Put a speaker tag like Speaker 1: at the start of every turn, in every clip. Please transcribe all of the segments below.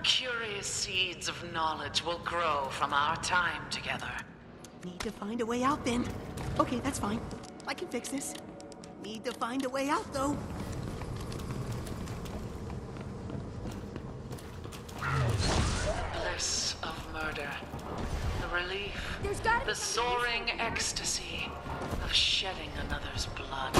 Speaker 1: curious seeds of knowledge will grow from our time together.
Speaker 2: Need to find a way out then. Okay, that's fine. I can fix this. Need to find a way out though.
Speaker 1: The bliss of murder. The relief.
Speaker 3: There's gotta be
Speaker 1: The soaring ecstasy of shedding another's blood.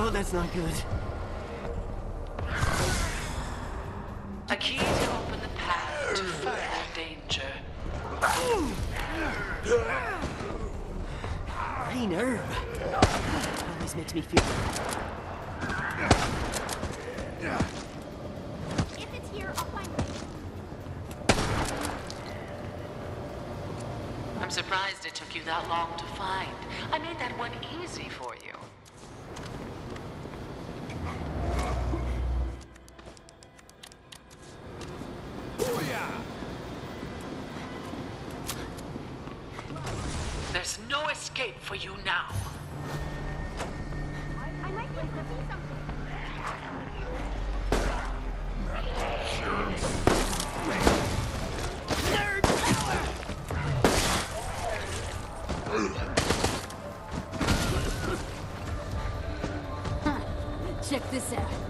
Speaker 1: Oh,
Speaker 2: that's not good.
Speaker 1: A key to open the path to further danger.
Speaker 2: Green herb. Always makes me feel.
Speaker 3: If it's here, I'll find it.
Speaker 1: I'm surprised it took you that long to find. I made that one easy for you.
Speaker 3: Check this out.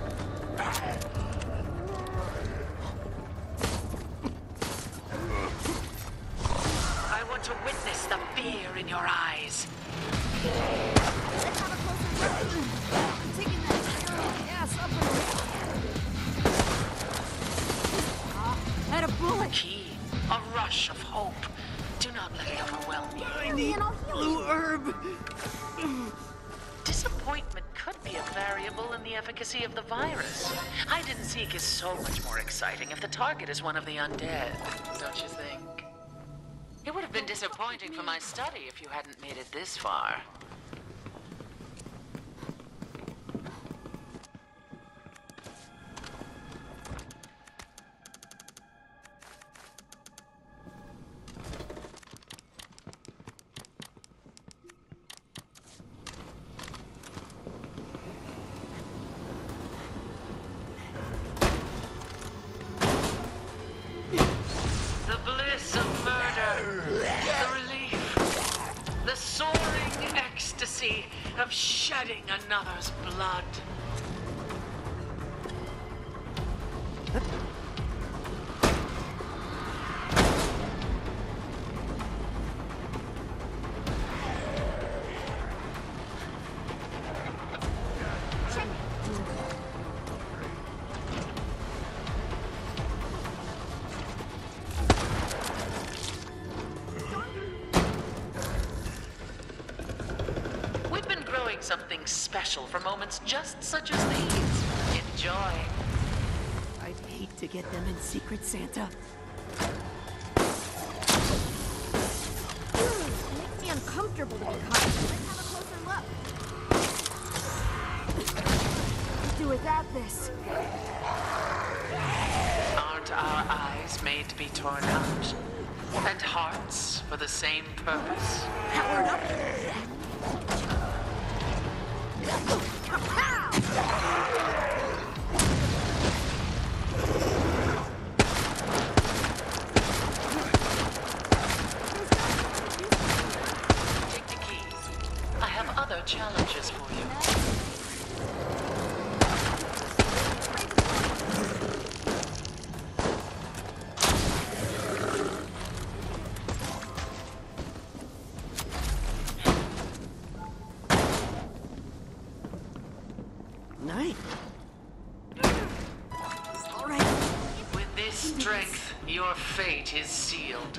Speaker 1: Overwhelm you.
Speaker 2: I need
Speaker 3: and I'll heal
Speaker 2: blue herb.
Speaker 1: Disappointment could be a variable in the efficacy of the virus. Hide and seek is so much more exciting if the target is one of the undead, don't you think? It would have been disappointing for my study if you hadn't made it this far. Another's blood. Something special for moments just such as these. Enjoy.
Speaker 2: I'd hate to get them in secret, Santa.
Speaker 3: Makes me uncomfortable to be caught. Let's have a closer look. Do without this.
Speaker 1: Aren't our eyes made to be torn out? And hearts for the same purpose?
Speaker 2: Powered up. Nice. All right.
Speaker 1: With this strength, your fate is sealed.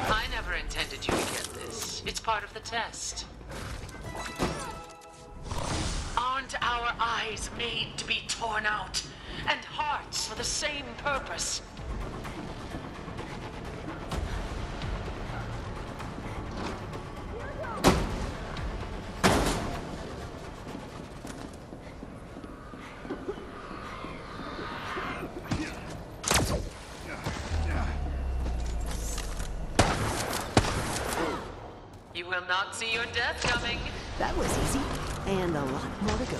Speaker 1: I never intended you to get this. It's part of the test. Our eyes made to be torn out? And hearts for the same purpose? You will not see your death coming.
Speaker 2: That was easy. And a lot more to go.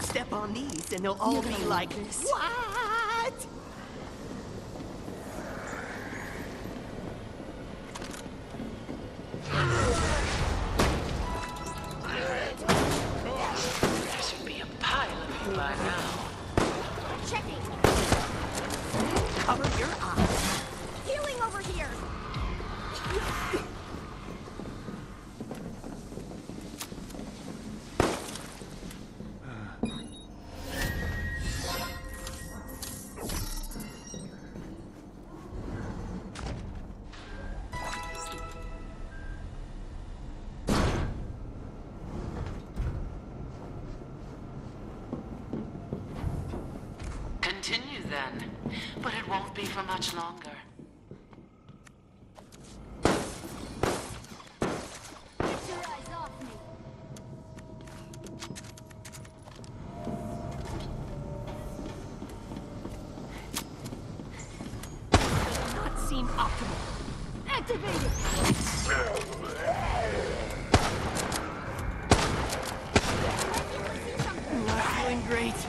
Speaker 2: Step on these and they'll all
Speaker 3: You're
Speaker 2: be like,
Speaker 3: this.
Speaker 2: what?
Speaker 1: There should be a pile of you by now.
Speaker 3: Checking.
Speaker 2: Cover your eyes.
Speaker 1: Then, but it won't be for much longer.
Speaker 3: Get your eyes off me.
Speaker 2: Not seem optimal.
Speaker 3: Activated.
Speaker 2: Not feeling great.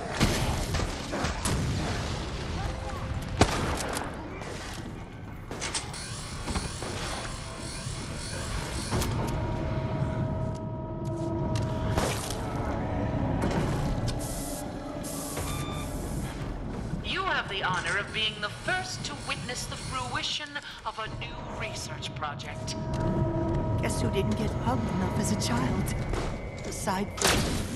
Speaker 1: You have the honor of being the first to witness the fruition of a new research project.
Speaker 2: Guess who didn't get hugged enough as a child? Aside from...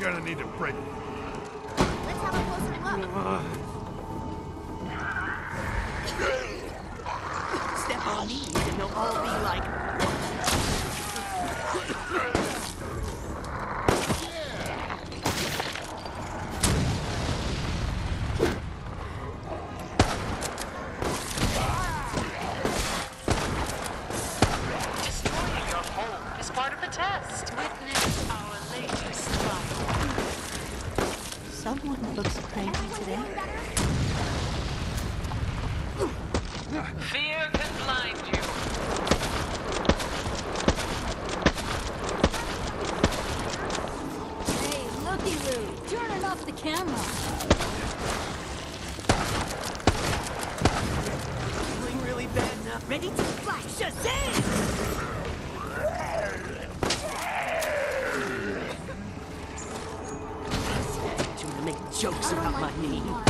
Speaker 4: gonna need a break.
Speaker 3: Let's have a closer look.
Speaker 2: Step ready to fight. Shazam! Too many jokes about my
Speaker 1: knee.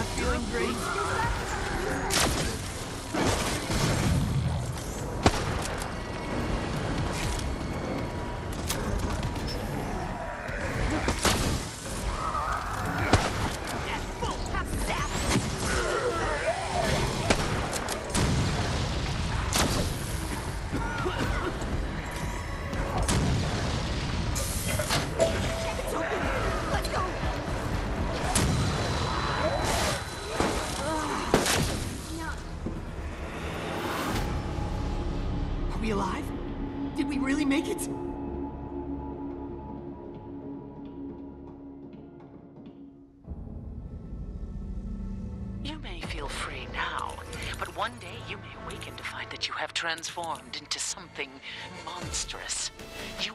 Speaker 1: not
Speaker 2: feeling great.
Speaker 1: You may feel free now, but one day you may awaken to find that you have transformed into something monstrous. You